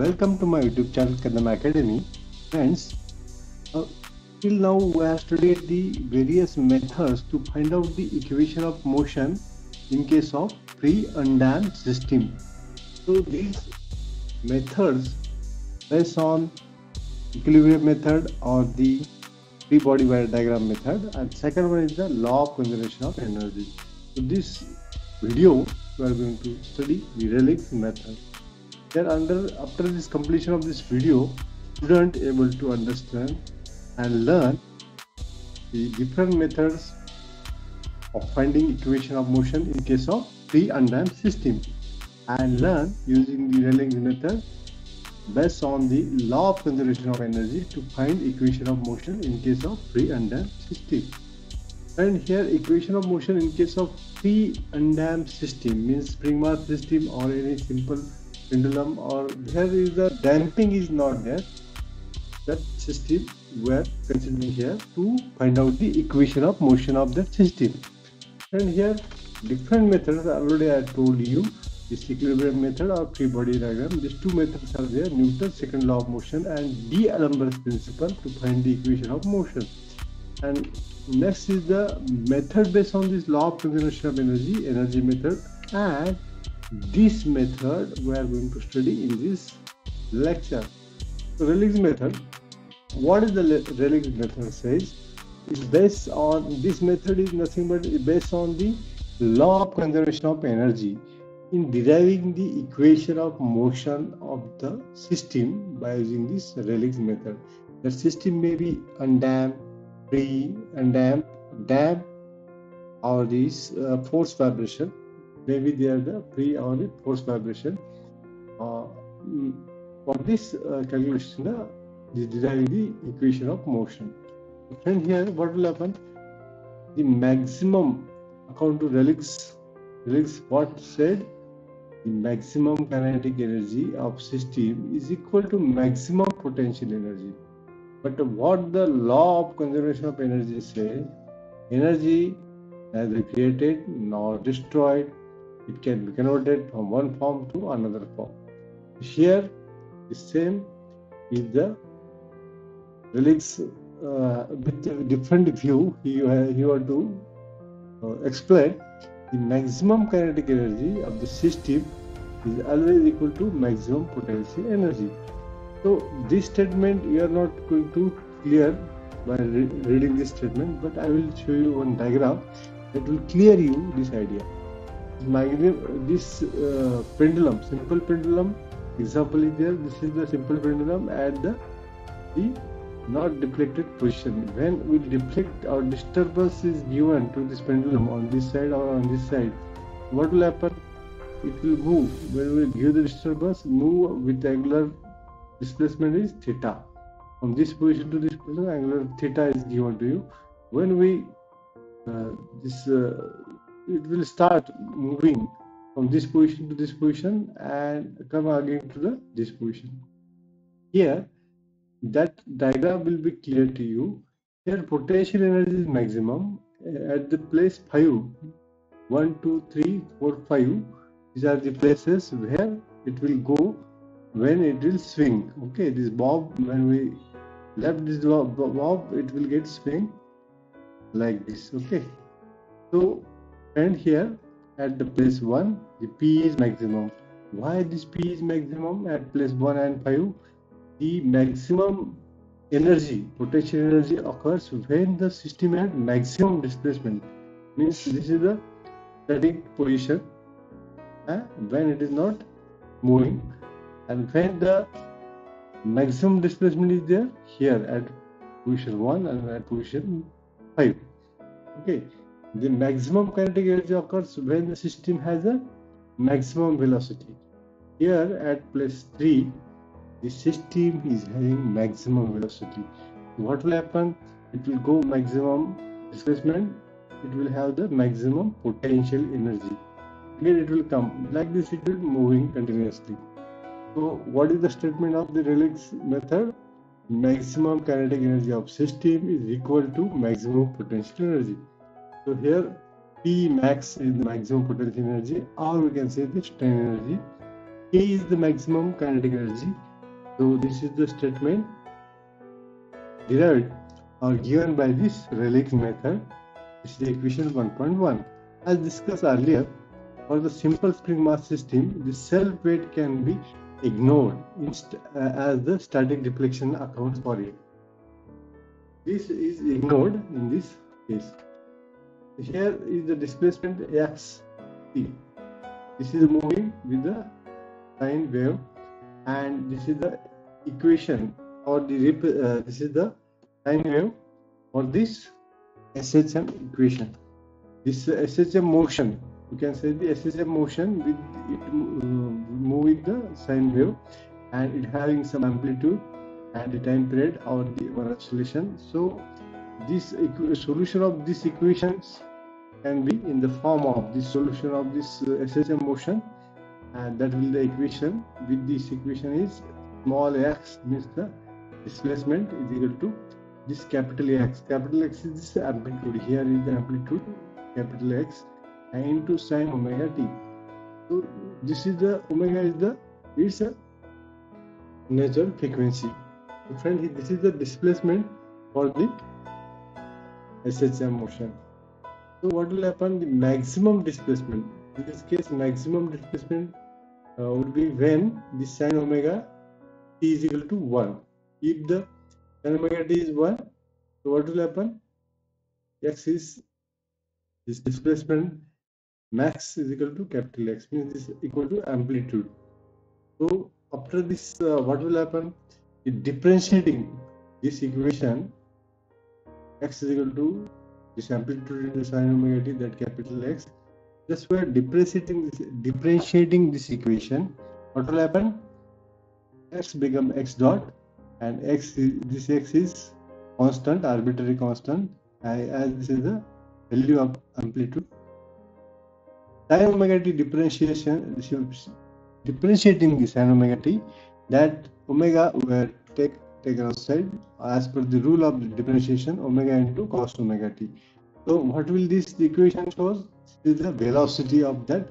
Welcome to my YouTube channel Kadam Academy. Friends, uh, till now we have studied the various methods to find out the equation of motion in case of free undamped system. So these methods based on equilibrium method or the free body diagram method and second one is the law of conservation of energy. So this video we are going to study the Rayleigh's method. Then under after this completion of this video, student able to understand and learn the different methods of finding equation of motion in case of free undamped system and learn using the Rayleigh's method based on the law of conservation of energy to find equation of motion in case of free undamped system. And here equation of motion in case of free undamped system means spring mass system or any simple pendulum or there is a damping is not there. That system we are considering here to find out the equation of motion of that system. And here different methods already I told you this equilibrium method or free body diagram. These two methods are there, Newton's second law of motion and D'Alembert's principle to find the equation of motion. And next is the method based on this law of conservation of energy, energy method. And this method we are going to study in this lecture. So Rayleigh's method, what is the Rayleigh's method says? It's based on this method is nothing but based on the law of conservation of energy in deriving the equation of motion of the system by using this Rayleigh's method. The system may be undamped, free, undamped, damped, or this uh, force vibration. Maybe they are the free or the force vibration. Uh, for this uh, calculation, uh, is deriving the equation of motion. And here, what will happen? The maximum, according to Rayleigh's, Rayleigh's what said? the maximum kinetic energy of system is equal to maximum potential energy but what the law of conservation of energy says energy neither created nor destroyed it can be converted from one form to another form here the same is the Rayleigh's uh, with a different view You uh, he want to uh, explain the maximum kinetic energy of the system is always equal to maximum potential energy. So this statement you are not going to clear by re reading this statement, but I will show you one diagram that will clear you this idea. This uh, pendulum, simple pendulum example is there. This is the simple pendulum at the, the not deflected position. When we deflect or disturbance is given to this pendulum on this side or on this side, what will happen? It will move. When we give the disturbance, move with angular displacement is theta. From this position to this position, angular theta is given to you. When we uh, this uh, it will start moving from this position to this position and come again to the this position. Here that diagram will be clear to you. Here potential energy is maximum uh, at the place 5, 1, 2, 3, 4, 5. These are the places where it will go when it will swing. Okay, this bob, when we left this bob, it will get swing like this. Okay, so and here at the place 1, the P is maximum. Why this P is maximum at place 1 and 5? the maximum energy, potential energy occurs when the system has maximum displacement. Means this is the static position uh, when it is not moving, and when the maximum displacement is there here at position 1 and at position 5. Okay, the maximum kinetic energy occurs when the system has a maximum velocity. Here at place 3, the system is having maximum velocity. What will happen? It will go maximum displacement. It will have the maximum potential energy. Again, it will come like this. It will moving continuously. So, what is the statement of the Rayleigh's method? Maximum kinetic energy of system is equal to maximum potential energy. So here, P max is the maximum potential energy, or we can say the strain energy. K is the maximum kinetic energy So this is the statement derived or given by this Rayleigh's method. This is the equation 1.1. As discussed earlier, for the simple spring mass system, the self weight can be ignored uh, as the static deflection accounts for it. This is ignored in this case. Here is the displacement x t. This is moving with the sine wave, and this is the equation or the uh, this is the sine wave for this SHM equation. This uh, SHM motion, you can say the SHM motion with it uh, moving the sine wave and it having some amplitude and the time period or the oscillation. So this solution of these equations can be in the form of the solution of this uh, SHM motion and that will the equation with this equation is small x means the displacement is equal to this capital X. Capital X is this amplitude. Here is the amplitude capital X and into sine omega t. So this is the omega is the it's a natural frequency. So friend, this is the displacement for the SHM motion. So what will happen? The maximum displacement. In this case, maximum displacement uh, would be when the sine omega t is equal to 1. If the sine omega t is 1, so what will happen? X is this displacement max is equal to capital X means this is equal to amplitude. So after this, uh, what will happen? In differentiating this equation, x is equal to this amplitude sine omega t that capital X. We are differentiating this, differentiating this equation. What will happen? X become x dot, and x is, this x is constant, arbitrary constant, as this is the value of amplitude. Sin omega t differentiation, differentiating the sin omega t, that omega were take taken outside as per the rule of differentiation omega into cos omega t. So what will this equation shows? Is the velocity of that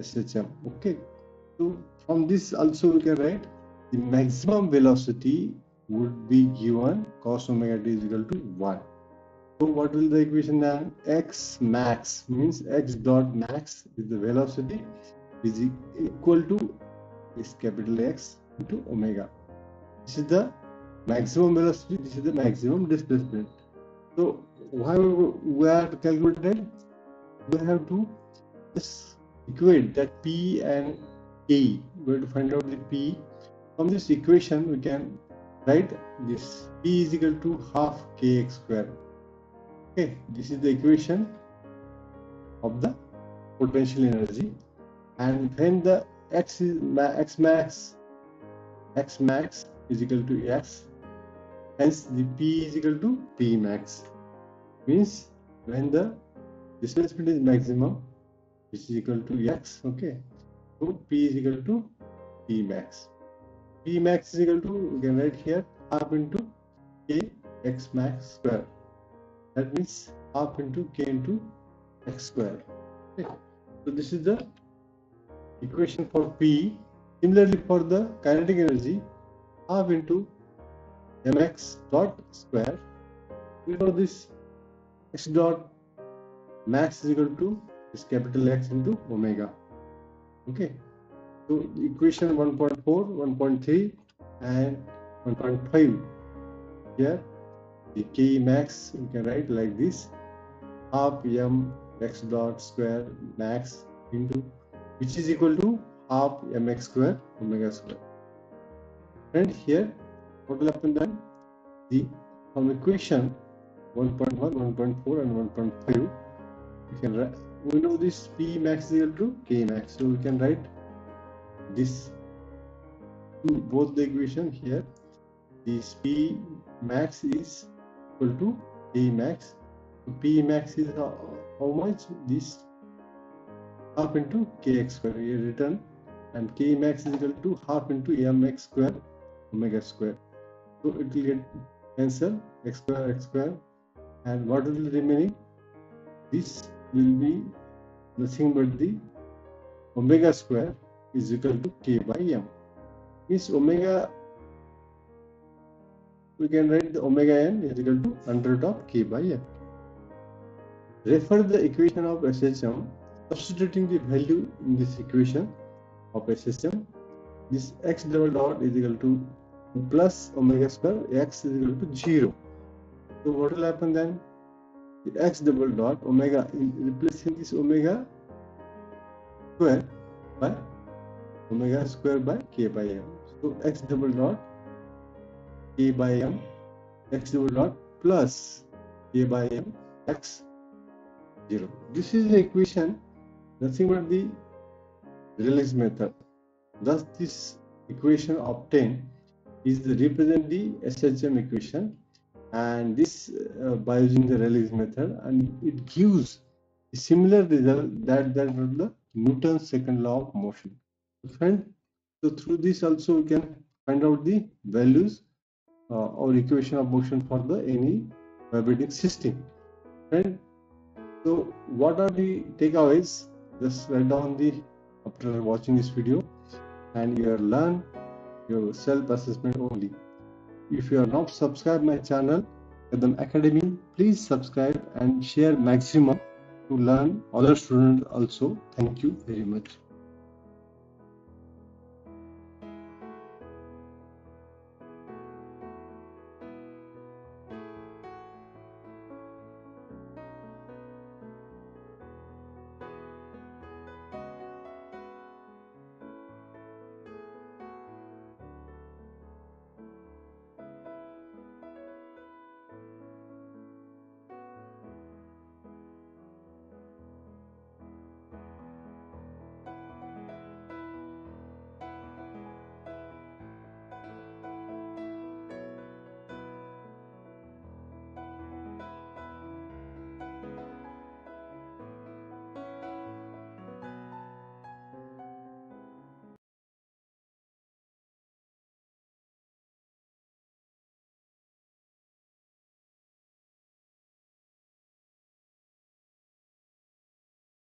SHM. Okay. So from this also we can write the maximum velocity would be given cos omega t is equal to 1. So what will the equation then? X max means x dot max is the velocity is equal to is capital X into omega. This is the maximum velocity, this is the maximum displacement. So why we have calculated? We have to just equate that P and K. We have to find out the P. From this equation, we can write this P is equal to half kx square okay this is the equation of the potential energy and when the x is x max x max is equal to x hence the p is equal to p max. Means when the displacement is maximum which is equal to x okay. So p is equal to p max. P max is equal to we can write here half into k x max square. That means half into k into x square. Okay. so this is the equation for p. Similarly for the kinetic energy half into mx dot square we know this x dot max is equal to this capital X into omega. Okay. So equation 1.4 1.3 and 1.5 here the k max you can write like this. Half m x dot square max into which is equal to half mx square omega square. And here what will happen then the from equation 1.1 1.4 and 1.5 we can write we know this p max is equal to k max so we can write this both the equation here this p max is equal to P max. so P max is how, how much? This half into kx square here written and k max is equal to half into mx square omega square. So it will get cancel x square x square and what will be remaining? This will be nothing but the omega square is equal to k by m. Means omega we can write the omega n is equal to under root of k by m. Refer the equation of SHM, substituting the value in this equation of SHM. This x double dot is equal to plus omega square, x is equal to 0. So what will happen then? The x double dot omega replacing this omega square by omega square by k by m. So x double dot k by m x double dot plus k by m x 0. This is the equation, nothing but the Rayleigh's method. Thus, this equation obtained is the represent the SHM equation and this uh, by using the Rayleigh's method and it gives a similar result that that was the Newton's second law of motion. Friend, so through this also we can find out the values uh, or equation of motion for the any vibrating system. Friend, so what are the takeaways? Just write down the after watching this video and you learned your self-assessment only. If you are not subscribed my channel, Kadam Academy, please subscribe and share maximum to learn other students also. Thank you very much.